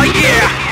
Oh, yeah!